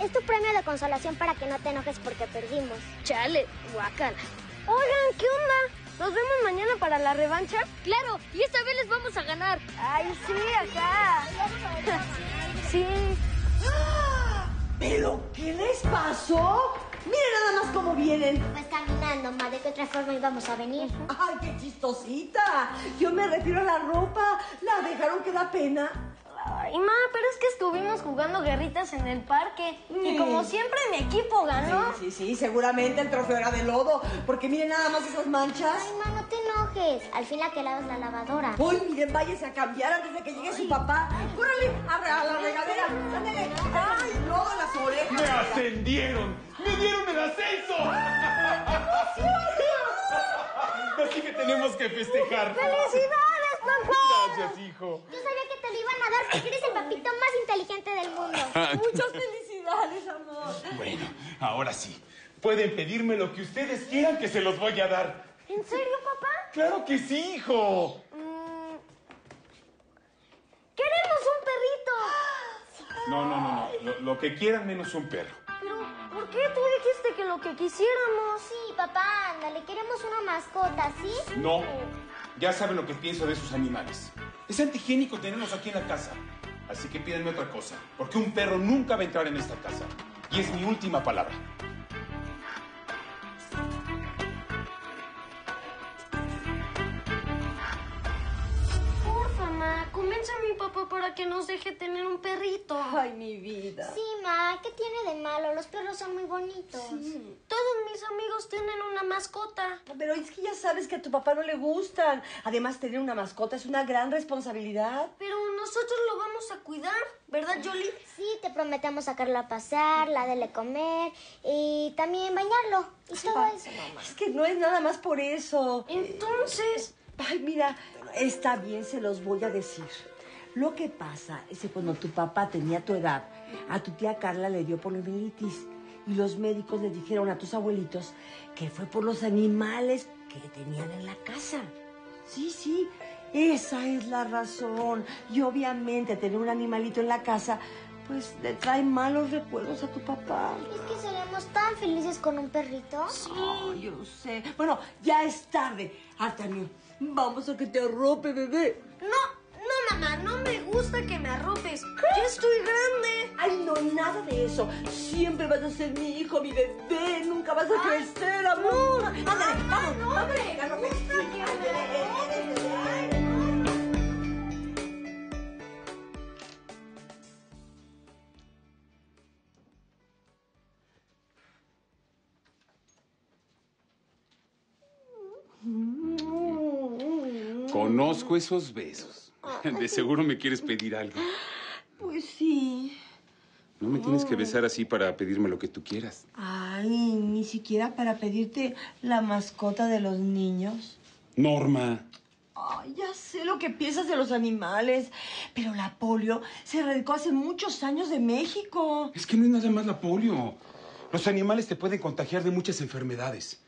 Es tu premio de consolación para que no te enojes porque perdimos. Chale, guacala. Oigan, ¿qué onda? ¿Nos vemos mañana para la revancha? Claro, y esta vez les vamos a ganar. Ay, sí, acá. sí. ¿Pero qué les pasó? Miren nada más cómo vienen. Pues caminando, ma. ¿De qué otra forma íbamos a venir? ¡Ay, qué chistosita! Yo me refiero a la ropa. La dejaron que da pena. Ay, ma, pero es que estuvimos jugando guerritas en el parque. Y como siempre, mi equipo ganó. Sí, sí, sí, seguramente el trofeo era de lodo. Porque miren nada más esas manchas. Ay, ma, no te enojes. Al fin la que lava es la lavadora. Uy, miren, váyase a cambiar antes de que llegue su papá. ¡Córrele! A, a la regadera. ¡Ándale! ¡Ay, lodo en las ¡Me orejas! ascendieron! ¡Me dieron el ascenso! Así que tenemos que festejar. ¡Felicidades, papá! Gracias, hijo. Yo sabía que porque eres el papito más inteligente del mundo. Muchas felicidades, amor. Bueno, ahora sí. Pueden pedirme lo que ustedes quieran que se los voy a dar. ¿En serio, papá? ¡Claro que sí, hijo! Mm, ¡Queremos un perrito! No, no, no, no. Lo, lo que quieran menos un perro. Pero, ¿por qué tú dijiste que lo que quisiéramos? Sí, papá, ándale, queremos una mascota, ¿sí? No. Ya saben lo que pienso de esos animales. Es antihigiénico tenerlos aquí en la casa. Así que pídanme otra cosa. Porque un perro nunca va a entrar en esta casa. Y es mi última palabra. Convence a mi papá para que nos deje tener un perrito. Ay, mi vida. Sí, ma, ¿qué tiene de malo? Los perros son muy bonitos. Todos mis amigos tienen una mascota. Pero es que ya sabes que a tu papá no le gustan. Además, tener una mascota es una gran responsabilidad. Pero nosotros lo vamos a cuidar, ¿verdad, Jolie? Sí, te prometemos sacarlo a pasear, la de comer y también bañarlo. Y todo eso, mamá. Es que no es nada más por eso. Entonces, Ay, mira, está bien, se los voy a decir. Lo que pasa es que cuando tu papá tenía tu edad, a tu tía Carla le dio poliomielitis y los médicos le dijeron a tus abuelitos que fue por los animales que tenían en la casa. Sí, sí, esa es la razón. Y obviamente tener un animalito en la casa, pues le trae malos recuerdos a tu papá. Es que seríamos tan felices con un perrito. Ay, yo sé. Bueno, ya es tarde. Artemio, vamos a que te arrope, bebé. no, mamá, no me gusta que me arropes. Ya estoy grande. Ay, no, nada de eso. Siempre vas a ser mi hijo, mi bebé. Nunca vas a crecer, amor. Ándale, vamos, vamos. Arrope. Conozco esos besos. De seguro me quieres pedir algo. Pues sí. No me tienes que besar así para pedirme lo que tú quieras. Ay, ni siquiera para pedirte la mascota de los niños. Norma. Ay, ya sé lo que piensas de los animales, pero la polio se erradicó hace muchos años de México. Es que no es nada más la polio. Los animales te pueden contagiar de muchas enfermedades.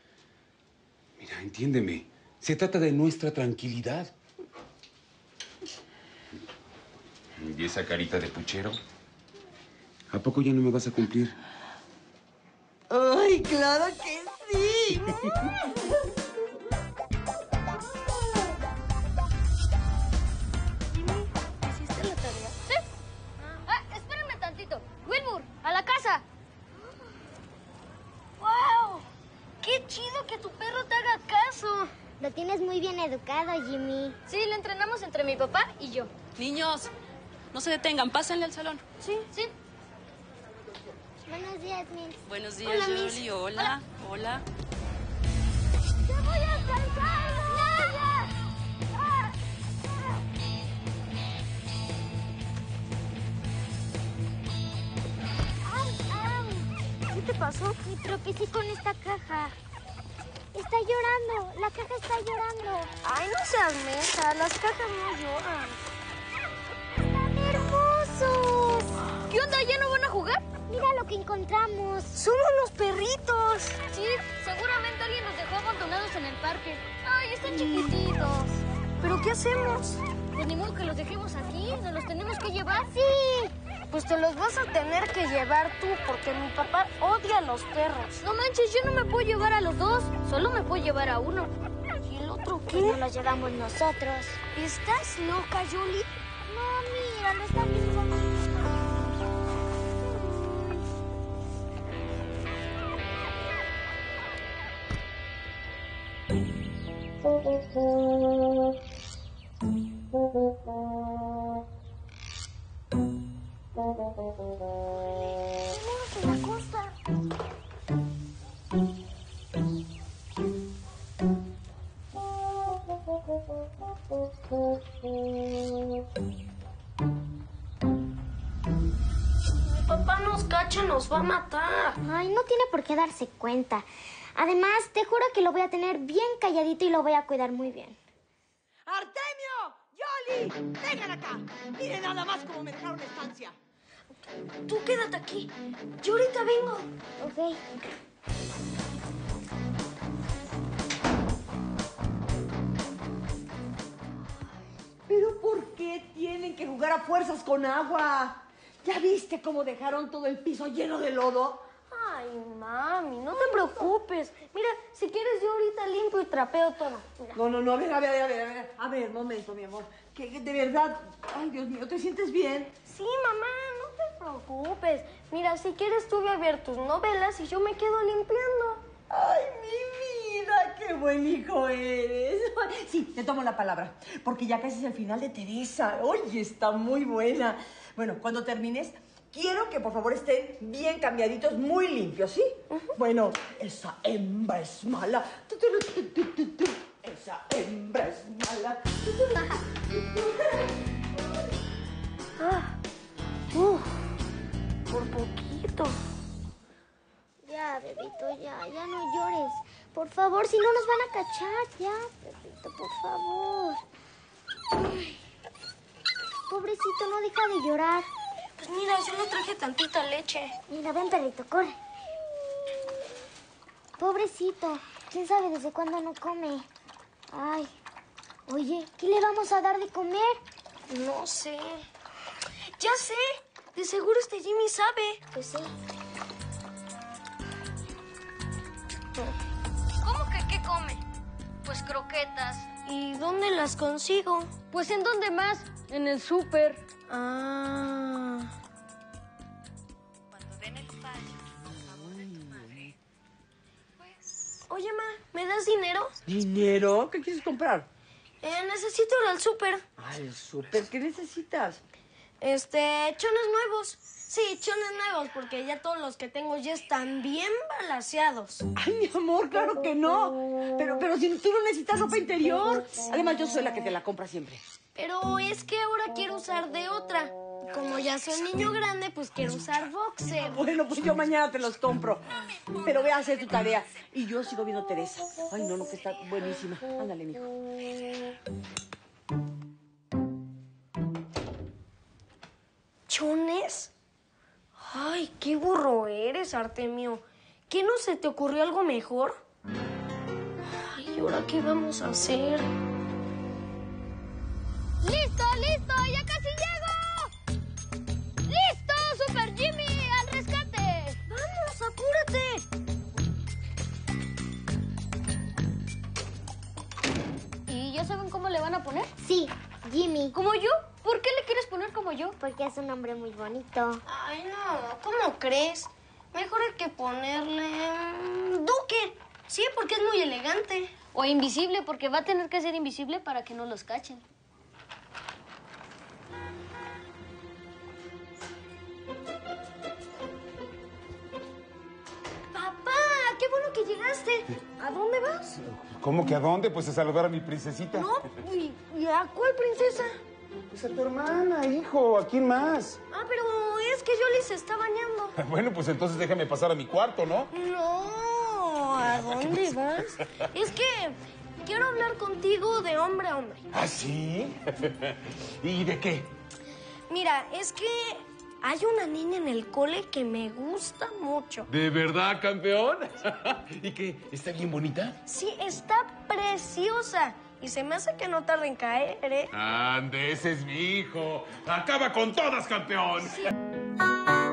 Mira, entiéndeme. Se trata de nuestra tranquilidad. ¿Y esa carita de puchero? ¿A poco ya no me vas a cumplir? Ay, claro que sí. ¿Hiciste la tarea? ¿Sí? Ah, espérenme tantito. Wilbur, a la casa. ¡Wow! ¡Qué chido que tu perro te haga caso! Lo tienes muy bien educado, Jimmy. Sí, lo entrenamos entre mi papá y yo. Niños, no se detengan, pásenle al salón. Sí, sí. Buenos días, Miss. Buenos días, Hola. Hola, hola. ¡Te voy a alcanzar! ¿Qué te pasó? Me tropecé con esta caja. Está llorando. La caja está llorando. Ay, no seas mesa, las cajas no lloran. Lo que encontramos. Somos los perritos. Sí, seguramente alguien los dejó abandonados en el parque. Ay, están chiquititos. ¿Pero qué hacemos? Pues ni modo que los dejemos aquí, nos los tenemos que llevar. Sí. Pues te los vas a tener que llevar tú, porque mi papá odia a los perros. No manches, yo no me puedo llevar a los dos. Solo me puedo llevar a uno. ¿Y el otro Pues no qué? los llevamos nosotros. ¿Estás loca, Yoli? No, mira, lo están papá nos cacha, nos va a matar. Ay, no tiene por qué darse cuenta. Además, te juro que lo voy a tener bien calladito y lo voy a cuidar muy bien. ¡Artemio! ¡Yoli! ¡Vengan acá! Miren nada más cómo me dejaron la estancia. Tú quédate aquí. Yo ahorita vengo. Ok. ¿Pero por qué tienen que jugar a fuerzas con agua? ¿Ya viste cómo dejaron todo el piso lleno de lodo? Ay, mami, no te preocupes. Mira, si quieres yo ahorita limpio y trapeo todo. Mira. No, no, no, a ver, a ver, a ver, a ver. A ver, momento, mi amor. Que que de verdad, ay, Dios mío, ¿te sientes bien? Sí, mamá, no te preocupes. Mira, si quieres tú ve a ver tus novelas y yo me quedo limpiando. Ay, mi vida, qué buen hijo eres. Sí, te tomo la palabra, porque ya casi es el final de Teresa. Oye, está muy buena. Bueno, cuando termines, quiero que por favor estén bien cambiaditos, muy limpios, ¿sí? Bueno, esa hembra es mala. Esa hembra es mala. Ah, uf, por poquito. Ya, bebito, ya, ya no llores. Por favor, si no nos van a cachar, ya, bebito, por favor. Ay. Pobrecito, no deja de llorar. Pues mira, yo le traje tantita leche. Mira, ven, perrito, corre. Pobrecito, quién sabe desde cuándo no come. Ay, oye, ¿qué le vamos a dar de comer? No sé. Ya sé. De seguro este Jimmy sabe. Pues sí. ¿Cómo que qué come? Pues croquetas. ¿Y dónde las consigo? Pues ¿en dónde más? En el súper. Ah. ¿Me das dinero? ¿Dinero? ¿Qué quieres comprar? Eh, necesito ir al súper. Ay, súper, ¿qué necesitas? Este, chones nuevos. Sí, chones nuevos, porque ya todos los que tengo ya están bien balaseados. Ay, mi amor, claro que no. Pero, pero si tú no necesitas ropa interior. Además, yo soy la que te la compra siempre. Pero es que ahora quiero usar de otra. Como ya soy niño grande, pues quiero usar boxer. Bueno, pues yo mañana te los compro. Pero ve a hacer tu tarea. Y yo sigo viendo Teresa. Ay, no, no, que está buenísima. Ándale, mijo. ¿Chones? Ay, qué burro eres, Artemio. ¿Qué no se te ocurrió algo mejor? Ay, ¿y ahora qué vamos a hacer? Le van a poner? Sí, Jimmy, ¿Como yo? ¿Por qué le quieres poner como yo? porque es un nombre muy bonito. Ay, no, ¿cómo crees? Mejor hay que ponerle... Duque. Sí, porque es muy elegante. O invisible, porque va a tener que ser invisible para que no los cachen. Llegaste. ¿A dónde vas? ¿Cómo que a dónde? Pues a saludar a mi princesita. No, ¿y, y a cuál princesa? Pues a tu hermana, hijo. ¿A quién más? Ah, pero es que Yoli se está bañando. Bueno, pues entonces déjame pasar a mi cuarto, ¿no? No, ¿a dónde vas? Es que quiero hablar contigo de hombre a hombre. ¿Ah, sí? ¿Y de qué? Mira, es que hay una niña en el cole que me gusta mucho. ¿De verdad, campeón? ¿Y qué? ¿Está bien bonita? Sí, está preciosa. Y se me hace que no tarda en caer, ¿eh? Ande, ese es mi hijo. Acaba con todas, campeón. Qué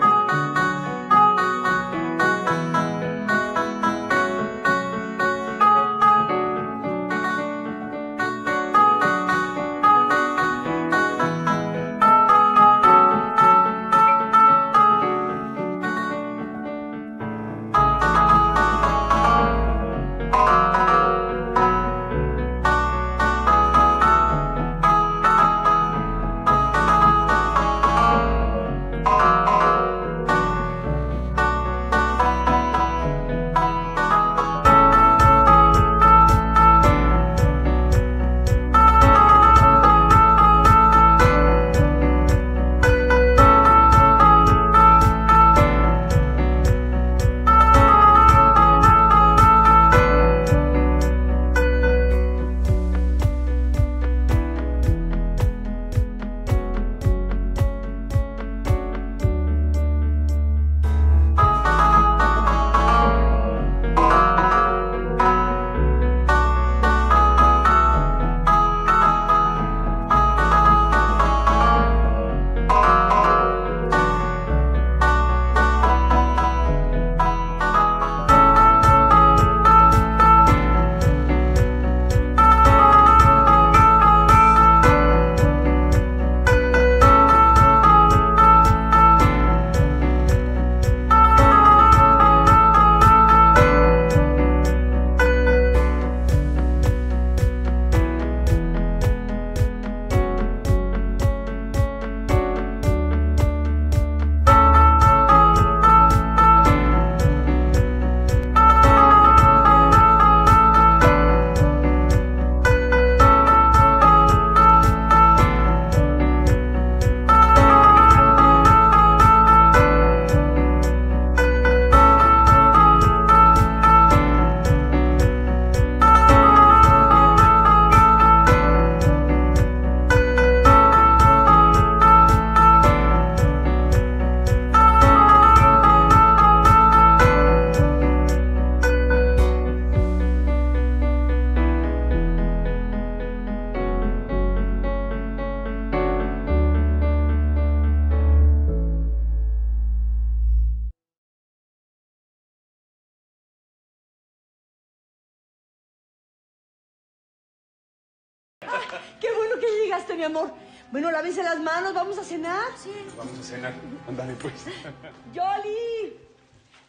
mi amor. Bueno, lávese las manos, vamos a cenar. Sí. Vamos a cenar. Ándale, pues. Yoli.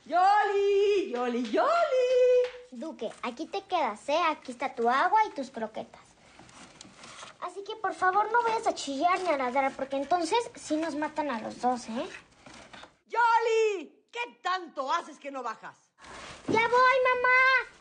Yoli, Yoli, Yoli. Duque, aquí te quedas, ¿eh? Aquí está tu agua y tus croquetas. Así que por favor no vayas a chillar ni a ladrar, porque entonces sí nos matan a los dos, ¿eh? Yoli, ¿qué tanto haces que no bajas? ¡Ya voy, mamá!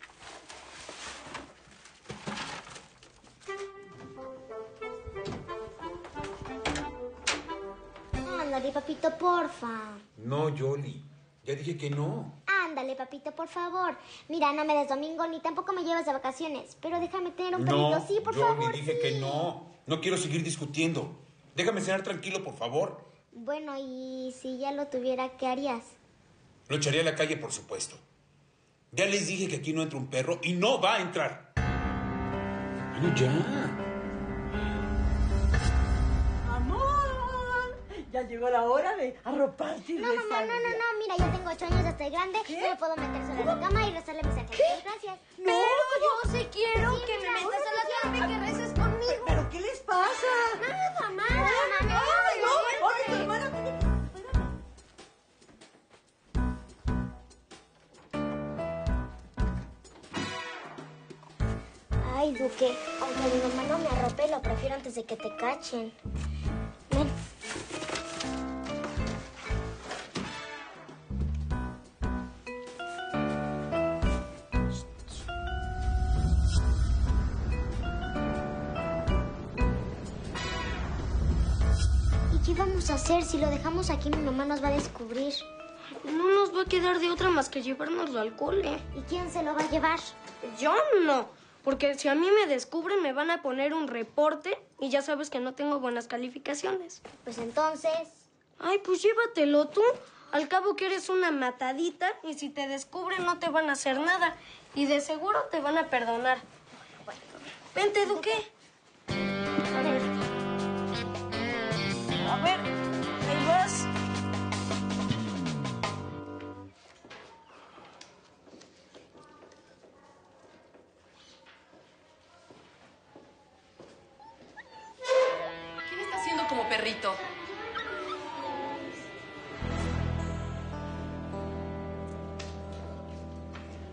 Papito, porfa. No, Yoli. Ya dije que no. Ándale, papito, por favor. Mira, no me des domingo ni tampoco me llevas de vacaciones. Pero déjame tener un No, perrito. Sí, por Yoli, favor. dije sí. que no. No quiero seguir discutiendo. Déjame cenar tranquilo, por favor. Bueno, y si ya lo tuviera, ¿qué harías? Lo echaría a la calle, por supuesto. Ya les dije que aquí no entra un perro y no va a entrar. Bueno, ya. Ya llegó la hora de arroparte y No, mamá, no, no, no. Mira, yo tengo ocho años, ya estoy grande. No me puedo meter sola en la cama y rezarle mis angelitos. Gracias. No, Pero yo sí quiero Sí, que me mira, metas a la cama y que reces conmigo. ¿Pero qué les pasa? Nada, mamá, Ay, nada. no, oye, tu hermana tiene que- Ay, Duque, aunque mi mamá no me arrope, lo prefiero antes de que te cachen. Qué vamos a hacer? Si lo dejamos aquí, mi mamá nos va a descubrir. No nos va a quedar de otra más que llevárnoslo al cole. ¿Y quién se lo va a llevar? Yo no. Porque si a mí me descubren, me van a poner un reporte y ya sabes que no tengo buenas calificaciones. Pues entonces... Ay, pues llévatelo tú. Al cabo que eres una matadita y si te descubren no te van a hacer nada. Y de seguro te van a perdonar. Vente, Duque.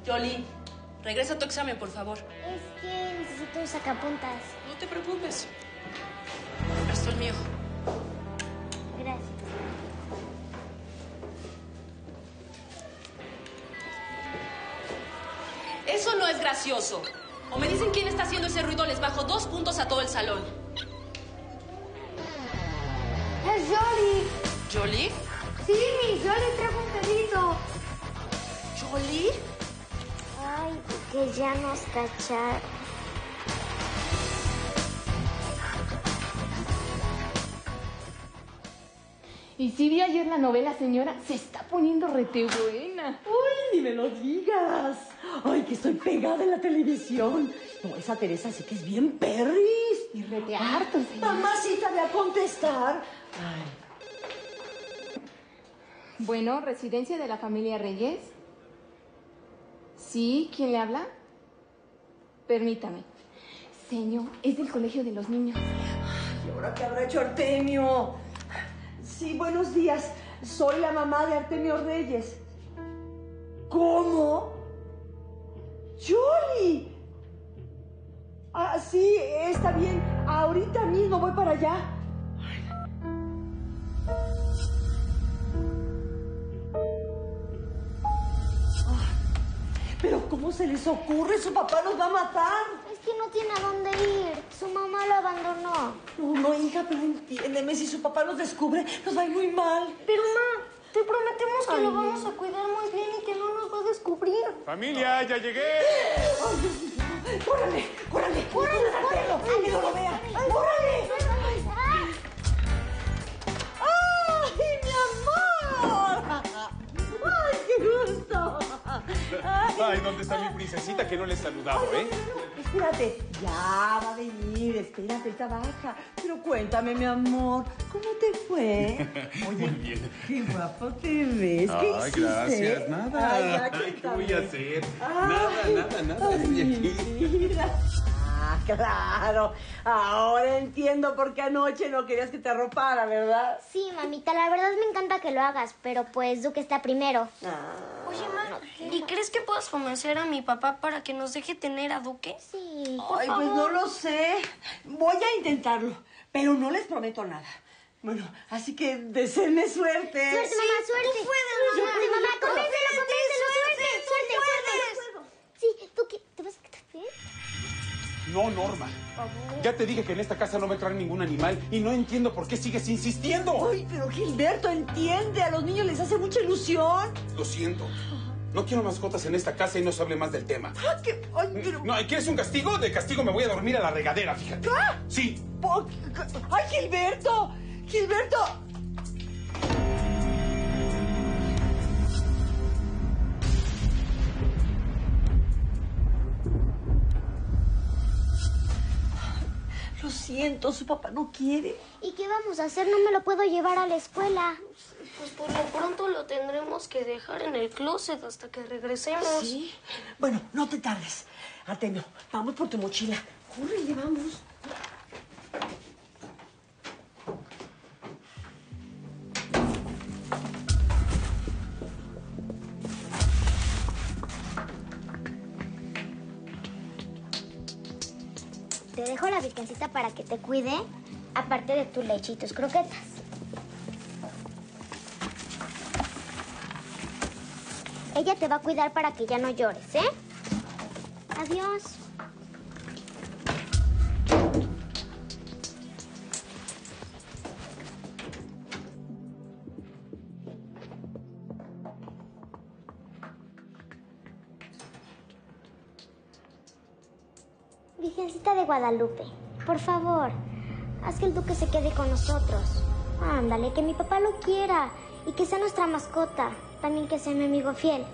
Jolie, regresa a tu examen, por favor. es que necesito un sacapuntas. No te preocupes. Te presto el mío. Gracias. Eso no es gracioso. O me dicen quién está haciendo ese ruido, les bajo dos puntos a todo el salón. Es Jolie. ¿Jolie? Sí, mi Jolie trajo un perrito. ¿Jolie? Ay, que ya nos cacharon. Y si vi ayer la novela, señora, se está poniendo rete buena. ¡Uy, ni me lo digas! ¡Ay, que estoy pegada en la televisión! No, esa Teresa sí que es bien perris. Y rete harto, señora. Mamacita, ve a contestar. Ay, Bueno, residencia de la familia Reyes. Sí, ¿quién le habla? Permítame. Señor, es del colegio de los niños. ¿y ahora qué habrá hecho Artemio? Sí, buenos días. Soy la mamá de Artemio Reyes. ¿Cómo? ¡Yoli! Ah, sí, está bien. Ahorita mismo voy para allá. Pero ¿cómo se les ocurre? Su papá nos va a matar. Es que no tiene a dónde ir. Su mamá lo abandonó. No, no, hija, pero entiéndeme, si su papá nos descubre, nos va a ir muy mal. Pero, ma, te prometemos que lo vamos a cuidar muy bien y que no nos va a descubrir. Familia, ya llegué. ¡Córrale! ¡Córrale! ¡Córrale! ¡Córrale! ¡Que no lo vea! ¡Córrale! Ay, ¿dónde está mi princesita que no le he saludado, eh? Espérate, ya va a venir, espérate, está baja. Pero cuéntame, mi amor, ¿cómo te fue? Oye, Muy bien. qué guapo te ves, ¿qué Ay, hiciste? gracias. Nada. Ay, ya, Ay, ¿qué voy a hacer? Ay, Nada, nada, nada. Estoy aquí. mira. Ah, claro. Ahora entiendo por qué anoche no querías que te arropara, ¿verdad? Sí, mamita, la verdad me encanta que lo hagas, pero pues Duque está primero. Oye, ma, ¿y crees que puedas convencer a mi papá para que nos deje tener a Duque? Sí. Ay, pues no lo sé. Voy a intentarlo, pero no les prometo nada. Bueno, así que deseenme suerte. Suerte, mamá, suerte. Mamá, puedo, mamá, yo puedo. convéncelo, convéncelo, suerte, suerte, suerte. Sí, Duque, ¿te vas a quedar bien? No, Norma. Ya te dije que en esta casa no me traen ningún animal y no entiendo por qué sigues insistiendo. Ay, pero Gilberto, entiende, a los niños les hace mucha ilusión. Lo siento. No quiero mascotas en esta casa y no se hable más del tema. Ah, que- Ay, pero... No, ¿quieres un castigo? De castigo me voy a dormir a la regadera, fíjate. ¿Ah? Sí. ¡Ay, Gilberto! ¡Gilberto! Lo siento, su papá no quiere. ¿Y qué vamos a hacer? No me lo puedo llevar a la escuela. Pues por lo pronto lo tendremos que dejar en el closet hasta que regresemos. ¿Sí? Bueno, no te tardes. Artemio, vamos por tu mochila. Córrele, vamos. La virgencita para que te cuide, aparte de tu leche y tus croquetas. Ella te va a cuidar para que ya no llores, ¿eh? Adiós. Virgencita de Guadalupe, por favor, haz que el duque se quede con nosotros. Ándale, que mi papá lo quiera y que sea nuestra mascota. También que sea mi amigo fiel.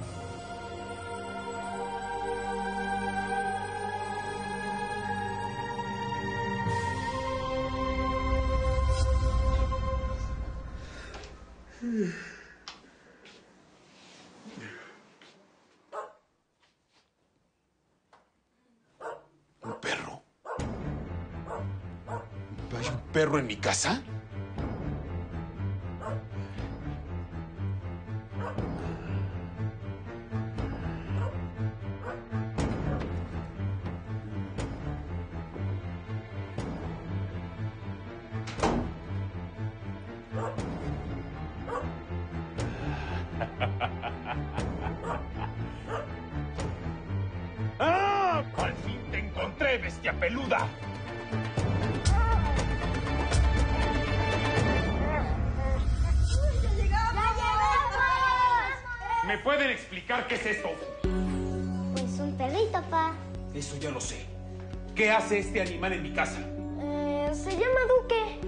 ¿Hay un perro en mi casa? Pues un perrito, pa. Eso ya lo sé. ¿Qué hace este animal en mi casa? Eh, se llama Duque.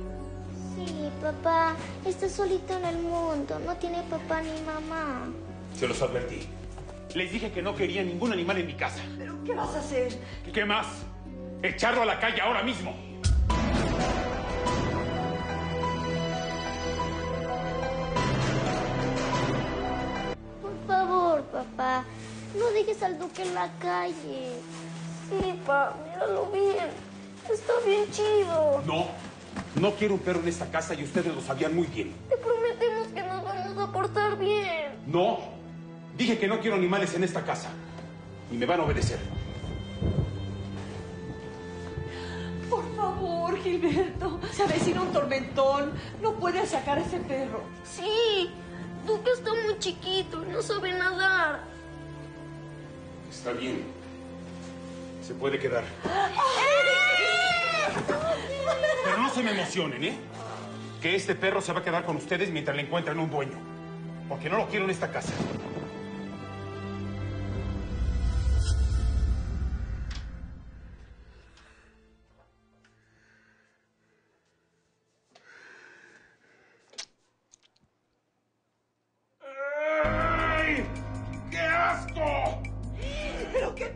Sí, papá. Está solito en el mundo. No tiene papá ni mamá. Se los advertí. Les dije que no quería ningún animal en mi casa. ¿Pero qué vas a hacer? ¿Qué más? Echarlo a la calle ahora mismo. Al duque en la calle. Sí, pa, míralo bien. Está bien chido. No, no quiero un perro en esta casa y ustedes lo sabían muy bien. Te prometemos que nos vamos a portar bien. No, dije que no quiero animales en esta casa. Y me van a obedecer. Por favor, Gilberto. Se avecina un tormentón. No puedes sacar a ese perro. Sí, Duque está muy chiquito y no sabe nadar. Está bien. Se puede quedar. Pero no se me emocionen, ¿eh? Que este perro se va a quedar con ustedes mientras le encuentran un dueño. Porque no lo quiero en esta casa.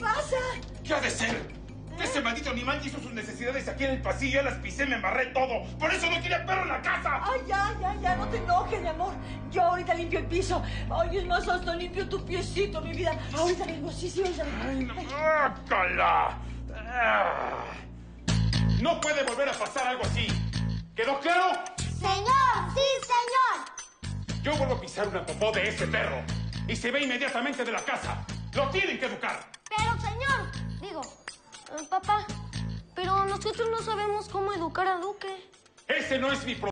Pasa? ¿Qué ha de ser? Ese maldito animal hizo sus necesidades aquí en el pasillo, ya las pisé, me embarré todo. Por eso no quería perro en la casa. Ay, ya, ya, ya, no te enojes, mi amor. Yo ahorita limpio el piso. Ay, es más, hasta limpio tu piecito, mi vida. Ahorita mismo, sí, sí, ahorita mismo. ¡Ay, no! ¡Guácala! Ah. No puede volver a pasar algo así. ¿Quedó claro? Señor, sí, señor. Yo vuelvo a pisar una popó de ese perro y se ve inmediatamente de la casa. Lo tienen que educar. Papá, pero nosotros no sabemos cómo educar a Duque. Ese no es mi problema.